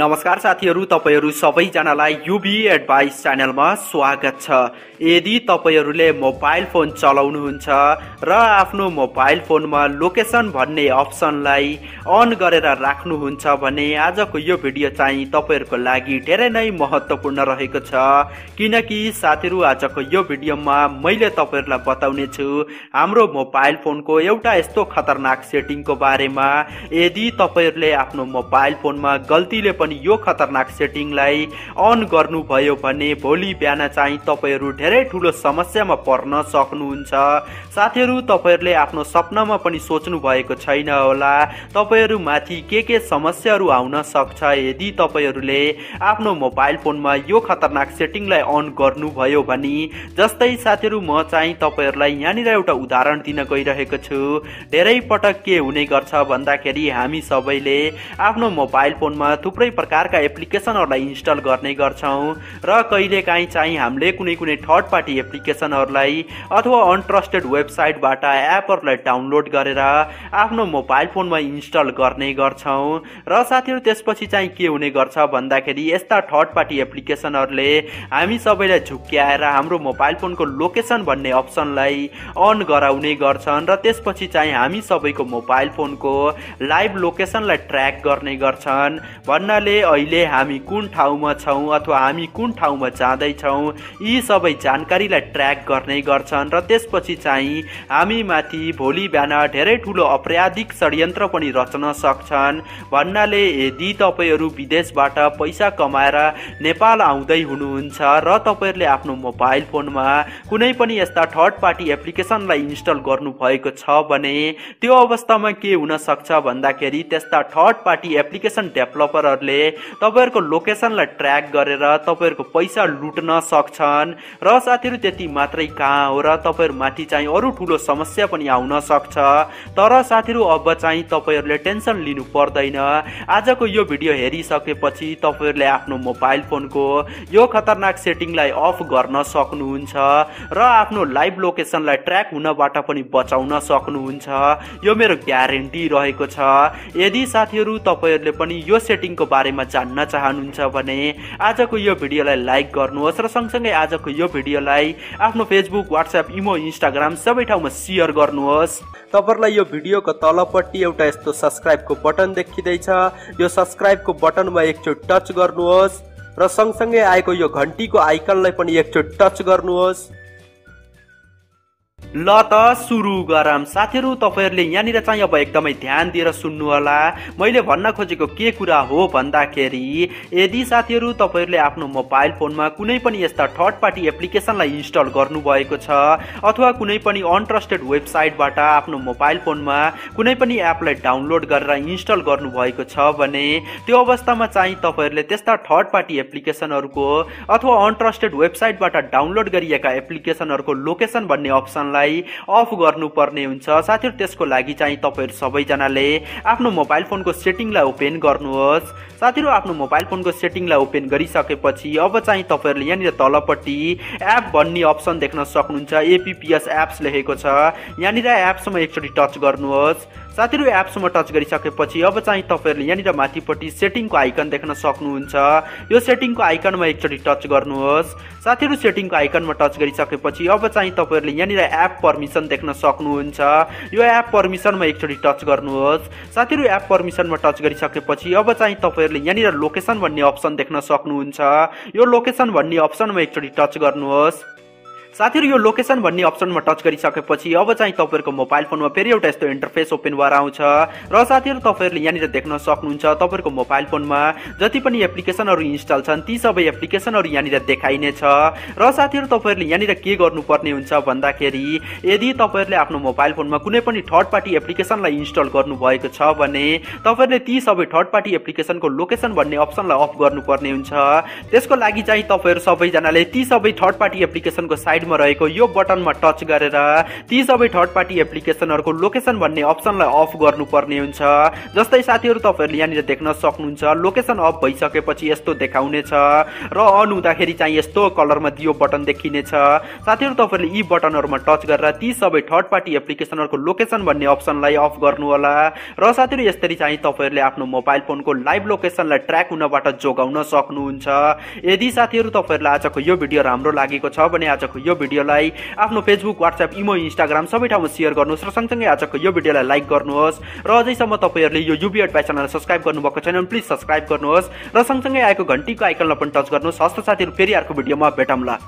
नमस्कार साथीहरू तपाईँहरू सबैजनालाई युबी एडभाइस च्यानलमा स्वागत छ। यदि तपाईँहरूले मोबाइल फोन चलाउनुहुन्छ र आफ्नो मोबाइल फोनमा लोकेसन भन्ने अप्सनलाई अन गरेर राख्नुहुन्छ भने आजको यो भिडियो चाहिँ तपाईँहरूको लागि धेरै नै महत्त्वपूर्ण रहेको छ। किनकि साथीहरू आजको यो भिडियोमा मैले तपाईँहरूलाई बताउने छु हाम्रो मोबाइल फोनको एउटा यस्तो खतरनाक सेटिङको बारेमा। यदि तपाईँहरूले आफ्नो मोबाइल फोनमा गल्तीले पनि यो खतरनाक सेटिङलाई अन गर्नुभयो भने भोलि बिहान चाहिँ तपाईँहरू धेरै ठुलो समस्यामा पर्न सक्नुहुन्छ। साथीहरू तपाईँहरूले आफ्नो सपनामा पनि सोच्नु भएको छैन होला। तपाईँहरूमाथि के के समस्याहरू आउन सक्छ यदि तपाईँहरूले आफ्नो मोबाइल फोनमा यो खतरनाक सेटिङलाई अन गर्नुभयो भने? जस्तै साथीहरू म चाहिँ तपाईँहरूलाई यहाँनिर एउटा उदाहरण दिन गइरहेको छु। धेरै पटक के हुने गर्छ भन्दाखेरि हामी सबैले आफ्नो मोबाइल फोनमा थुप्रै प्रकारका एप्लिकेसनहरूलाई इन्स्टल गर्ने गर्छौँ र कहिलेकाहीँ चाहिँ हामीले कुनै कुनै थर्ड पार्टी एप्लिकेसनहरूलाई अथवा अनट्रस्टेड वेबसाइटबाट एपहरूलाई डाउनलोड गरेर आफ्नो मोबाइल फोनमा इन्स्टल गर्ने गर्छौँ र साथीहरू त्यसपछि चाहिँ के हुने गर्छ भन्दाखेरि यस्ता थर्ड पार्टी एप्लिकेसनहरूले हामी सबैलाई झुक्क्याएर हाम्रो मोबाइल फोनको लोकेसन भन्ने अप्सनलाई अन गराउने गर्छन् र त्यसपछि चाहिँ हामी सबैको मोबाइल फोनको लाइभ लोकेसनलाई ट्र्याक गर्ने गर्छन्। भन्नाले अहिले हामी कुन ठाउँमा छौँ अथवा हामी कुन ठाउँमा जाँदैछौँ यी सबै जानकारीलाई ट्र्याक गर्ने गर्छन् र त्यसपछि चाहिँ हामी माथि भोलि बिहान धेरै ठुलो अपराधिक षड्यन्त्र पनि रच्न सक्छन्। भन्नाले यदि तपाईँहरू विदेशबाट पैसा कमाएर नेपाल आउँदै हुनुहुन्छ र तपाईँहरूले आफ्नो मोबाइल फोनमा कुनै पनि यस्ता थर्ड पार्टी एप्लिकेसनलाई इन्स्टल गर्नुभएको छ भने त्यो अवस्थामा के हुन सक्छ भन्दाखेरि त्यस्ता थर्ड पार्टी एप्लिकेसन डेभलपरहरूले तपाईँहरूको लोकेसनलाई ट्र्याक गरेर तपाईँहरूको पैसा लुट्न सक्छन्। र साथीहरू त्यति मात्रै कहाँ हो र तपाईँहरूमाथि चाहिँ अरू ठुलो समस्या पनि आउन सक्छ। तर साथीहरू अब चाहिँ तपाईँहरूले टेन्सन लिनु पर्दैन। आजको यो भिडियो हेरिसकेपछि तपाईँहरूले आफ्नो मोबाइल फोनको यो खतरनाक सेटिङलाई अफ गर्न सक्नुहुन्छ र आफ्नो लाइभ लोकेसनलाई ट्र्याक हुनबाट पनि बचाउन सक्नुहुन्छ। यो मेरो ग्यारेन्टी रहेको छ। यदि साथीहरू तपाईँहरूले पनि यो सेटिङको बारेमा जान्न चाहनुहुन्छ भने आजको यो भिडियोलाई लाइक गर्नुहोस् र सँगसँगै आजको यो भिडियोलाई आफ्नो फेसबुक वाट्सएप इमो इन्स्टाग्राम सबै ठाउँमा सेयर गर्नुहोस्। तपाईँहरूलाई यो भिडियोको तलपट्टि एउटा यस्तो सब्सक्राइबको बटन देखिँदैछ। यो सब्सक्राइबको बटनमा एकचोटि टच गर्नुहोस् र सँगसँगै आएको यो घन्टीको आइकनलाई पनि एकचोटि टच गर्नुहोस्। ल त सुरु गरौँ साथीहरू तपाईँहरूले यहाँनिर चाहिँ अब एकदमै ध्यान दिएर सुन्नु होला मैले भन्न खोजेको के कुरा हो भन्दाखेरि यदि साथीहरू तपाईँहरूले आफ्नो मोबाइल फोनमा कुनै पनि यस्ता थर्ड पार्टी एप्लिकेसनलाई इन्स्टल गर्नुभएको छ अथवा कुनै पनि अनट्रस्टेड वेबसाइटबाट आफ्नो मोबाइल फोनमा कुनै पनि एपलाई डाउनलोड गरेर इन्स्टल गर्नुभएको छ भने त्यो अवस्थामा चाहिँ तपाईँहरूले त्यस्ता थर्ड पार्टी एप्लिकेसनहरूको अथवा अनट्रस्टेड वेबसाइटबाट डाउनलोड गरिएका एप्लिकेसनहरूको लोकेसन भन्ने अप्सनलाई लाई अफ गर्नुपर्ने हुन्छ। साथीहरू त्यसको लागि चाहिँ तपाईँहरू सबैजनाले आफ्नो मोबाइल फोनको सेटिङलाई ओपेन गर्नुहोस्। साथीहरू आफ्नो मोबाइल फोनको सेटिङलाई ओपेन गरिसकेपछि अब चाहिँ तपाईँहरूले यहाँनिर तलपट्टि एप भन्ने अप्सन देख्न सक्नुहुन्छ। एपिपिएस एप्स लेखेको छ। यहाँनिर एप्समा एकचोटि टच गर्नुहोस्। साथीहरू एप्समा टच गरिसकेपछि अब चाहिँ तपाईँहरूले यहाँनिर माथिपट्टि सेटिङको आइकन देख्न सक्नुहुन्छ। यो सेटिङको आइकनमा एकचोटि टच गर्नुहोस्। साथीहरू सेटिङको आइकनमा टच गरिसकेपछि अब चाहिँ तपाईँहरूले यहाँनिर एप पर्मिसन देख्न सक्नुहुन्छ। यो एप पर्मिसनमा एकचोटि टच गर्नुहोस्। साथीहरू एप पर्मिसनमा टच गरिसकेपछि अब चाहिँ तपाईँहरूले यहाँनिर लोकेसन भन्ने अप्सन देख्न सक्नुहुन्छ। यो लोकेसन भन्ने अप्सनमा एकचोटि टच गर्नुहोस्। साथीहरू यो लोकेसन भन्ने अप्सनमा टच गरिसकेपछि अब चाहिँ तपाईँहरूको मोबाइल फोनमा फेरि एउटा यस्तो इन्टरफेस ओपन भएर आउँछ। र साथीहरू तपाईँहरूले यहाँनिर देख्न सक्नुहुन्छ तपाईँहरूको मोबाइल फोनमा जति पनि एप्लिकेसनहरू इन्स्टल छन् ती सबै एप्लिकेसनहरू यहाँनिर देखाइनेछ र साथीहरू तपाईँहरूले यहाँनिर के गर्नुपर्ने हुन्छ भन्दाखेरि यदि तपाईँहरूले आफ्नो मोबाइल फोनमा कुनै पनि थर्ड पार्टी एप्लिकेसनलाई इन्स्टल गर्नुभएको छ भने तपाईँहरूले ती सबै थर्ड पार्टी एप्लिकेसनको लोकेसन भन्ने अप्सनलाई अफ गर्नुपर्ने हुन्छ। त्यसको लागि चाहिँ तपाईँहरू सबैजनाले ती सबै थर्ड पार्टी एप्लिकेसनको साइट साइडमा रहेको यो बटनमा टच गरेर ती सबै थर्ड पार्टी एप्लिकेसनहरूको लोकेसन भन्ने अप्सनलाई अफ गर्नुपर्ने हुन्छ। जस्तै साथीहरू तपाईँहरूले यहाँनिर देख्न सक्नुहुन्छ लोकेसन अफ भइसकेपछि यस्तो देखाउनेछ र अन हुँदाखेरि चाहिँ यस्तो कलरमा दियो बटन देखिनेछ। साथीहरू तपाईँहरूले यी बटनहरूमा टच गरेर ती सबै थर्ड पार्टी एप्लिकेसनहरूको लोकेसन भन्ने अप्सनलाई अफ गर्नुहोला र साथीहरू यसरी चाहिँ तपाईँहरूले आफ्नो मोबाइल फोनको लाइभ लोकेसनलाई ट्र्याक हुनबाट जोगाउन सक्नुहुन्छ। यदि साथीहरू तपाईँहरूलाई आजको यो भिडियो राम्रो लागेको छ भने आजको यो भिडियोलाई आफ्नो फेसबुक वाट्सएप इमो इन्स्टाग्राम सबै ठाउँमा सेयर गर्नुहोस् र सँगसँगै आजको यो भिडियोलाई लाइक गर्नुहोस् र अझैसम्म तपाईँहरूले यो युबी एडभाइस च्यानललाई सब्सक्राइब गर्नुभएको छैन प्लिज सब्सक्राइब गर्नुहोस् र सँगसँगै आएको घन्टीको आइकनलाई पनि टच गर्नुहोस्। हस्त साथीहरू फेरि अर्को भिडियोमा भेटौँला।